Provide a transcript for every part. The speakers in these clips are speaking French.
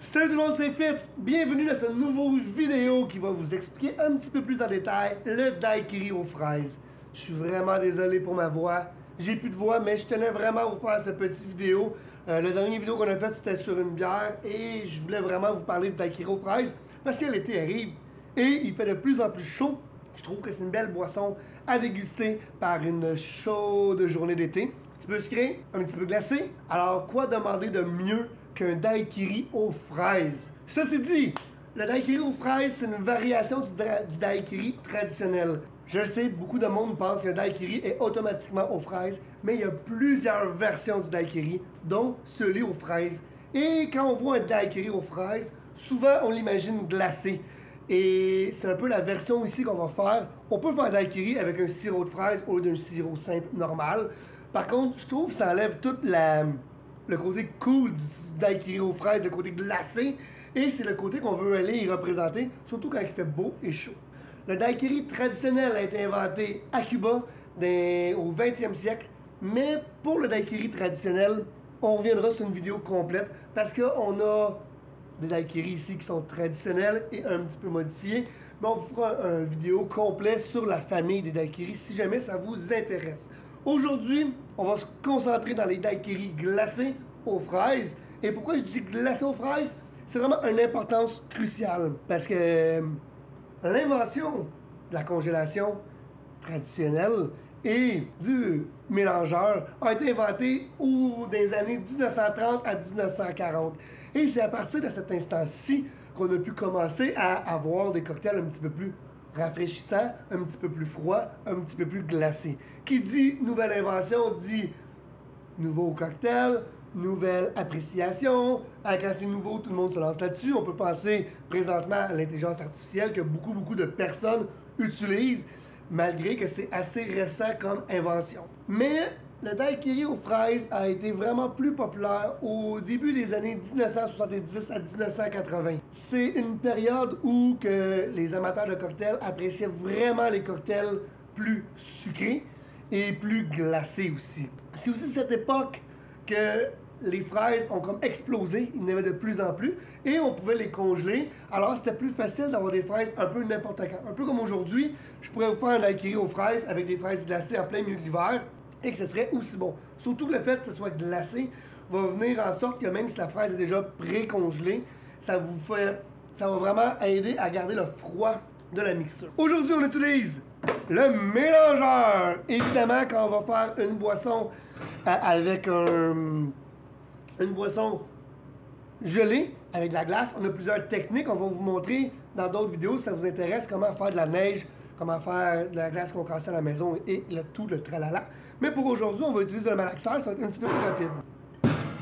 Salut tout le monde, c'est Fitz. Bienvenue dans cette nouvelle vidéo qui va vous expliquer un petit peu plus en détail le daiquiri aux fraises. Je suis vraiment désolé pour ma voix. J'ai plus de voix, mais je tenais vraiment à vous faire cette petite vidéo. Euh, la dernière vidéo qu'on a faite, c'était sur une bière et je voulais vraiment vous parler du daiquiri aux fraises parce que l'été arrive et il fait de plus en plus chaud. Je trouve que c'est une belle boisson à déguster par une chaude journée d'été. Un petit peu sucré, un petit peu glacé. Alors, quoi demander de mieux qu'un daiquiri aux fraises. Ceci dit, le daiquiri aux fraises, c'est une variation du, daiquiri traditionnel. Je sais, beaucoup de monde pense que le daiquiri est automatiquement aux fraises, mais il y a plusieurs versions du daiquiri, dont celui aux fraises. Et quand on voit un daiquiri aux fraises, souvent on l'imagine glacé. Et c'est un peu la version ici qu'on va faire. On peut faire un daiquiri avec un sirop de fraise au lieu d'un sirop simple normal. Par contre, je trouve que ça enlève toute la, le côté cool du daiquiri aux fraises, le côté glacé, et c'est le côté qu'on veut aller y représenter, surtout quand il fait beau et chaud. Le daiquiri traditionnel a été inventé à Cuba au 20e siècle, mais pour le daiquiri traditionnel, on reviendra sur une vidéo complète parce qu'on a des daiquiris ici qui sont traditionnels et un petit peu modifiés. Mais on vous fera une vidéo complète sur la famille des daiquiris si jamais ça vous intéresse. Aujourd'hui, on va se concentrer dans les daiquiris glacés aux fraises. Et pourquoi je dis glacés aux fraises? C'est vraiment une importance cruciale. Parce que euh, l'invention de la congélation traditionnelle et du mélangeur a été inventée au, les années 1930 à 1940. Et c'est à partir de cet instant-ci qu'on a pu commencer à avoir des cocktails un petit peu plus rafraîchissant, un petit peu plus froid, un petit peu plus glacé. Qui dit nouvelle invention dit nouveau cocktail, nouvelle appréciation. Quand c'est nouveau, tout le monde se lance là-dessus. On peut penser présentement à l'intelligence artificielle que beaucoup, beaucoup de personnes utilisent, malgré que c'est assez récent comme invention. Mais le daiquiri aux fraises a été vraiment plus populaire au début des années 1970 à 1980. C'est une période où que les amateurs de cocktails appréciaient vraiment les cocktails plus sucrés et plus glacés aussi. C'est aussi cette époque que les fraises ont comme explosé, il y en avait de plus en plus, et on pouvait les congeler. Alors c'était plus facile d'avoir des fraises un peu n'importe quand. Un peu comme aujourd'hui, je pourrais vous faire un daiquiri aux fraises avec des fraises glacées en plein milieu de l'hiver et que ce serait aussi bon. Surtout le fait que ce soit glacé va venir en sorte que même si la fraise est déjà pré-congelée, ça vous fait, ça va vraiment aider à garder le froid de la mixture. Aujourd'hui, on utilise le mélangeur. Évidemment, quand on va faire une boisson euh, avec un, une boisson gelée avec de la glace, on a plusieurs techniques. On va vous montrer dans d'autres vidéos si ça vous intéresse comment faire de la neige comment faire de la glace qu'on à la maison et le tout, le tralala. Mais pour aujourd'hui, on va utiliser le malaxeur, ça va être un petit peu plus rapide.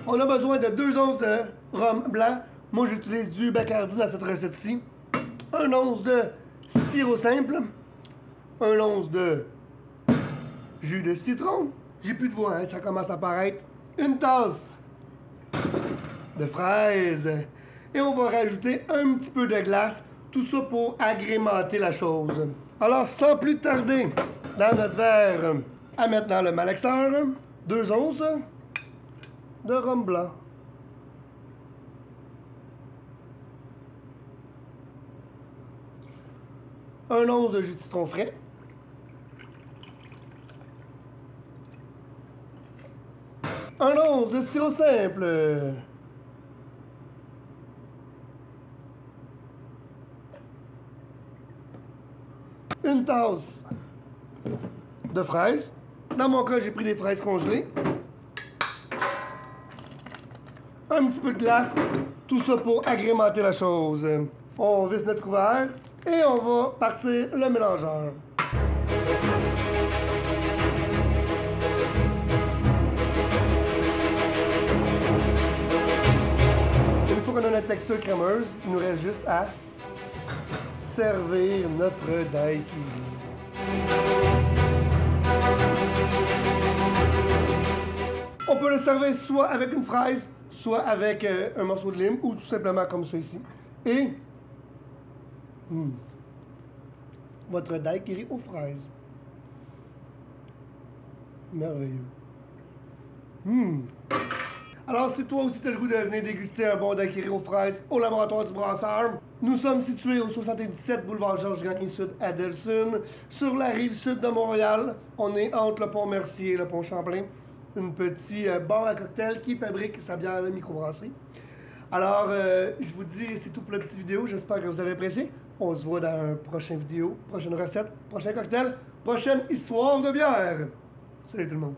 On a besoin de 2 onces de rhum blanc. Moi, j'utilise du Bacardi dans cette recette-ci. 1 once de sirop simple. 1 once de jus de citron. J'ai plus de voix, hein, ça commence à apparaître. Une tasse de fraises. Et on va rajouter un petit peu de glace. Tout ça pour agrémenter la chose. Alors, sans plus tarder, dans notre verre, à mettre dans le malaxeur, deux onces de rhum blanc. Un once de jus de citron frais. Un once de sirop simple. une tasse de fraises. Dans mon cas, j'ai pris des fraises congelées. Un petit peu de glace. Tout ça pour agrémenter la chose. On visse notre couvert et on va partir le mélangeur. Une fois qu'on a notre texture crémeuse, il nous reste juste à servir notre daiquiri. On peut le servir soit avec une fraise, soit avec euh, un morceau de lime, ou tout simplement comme ici. Et hmm, votre daiquiri aux fraises. Merveilleux. Hmm. Alors, si toi aussi t'as le goût de venir déguster un bon daiquiri aux fraises au laboratoire du brasseur, nous sommes situés au 77 boulevard Georges Gagnon Sud à sur la rive sud de Montréal. On est entre le pont Mercier et le pont Champlain. Une petite euh, bar à cocktail qui fabrique sa bière microbrassée. Alors, euh, je vous dis, c'est tout pour la petite vidéo. J'espère que vous avez apprécié. On se voit dans une prochaine vidéo, prochaine recette, prochain cocktail, prochaine histoire de bière. Salut tout le monde.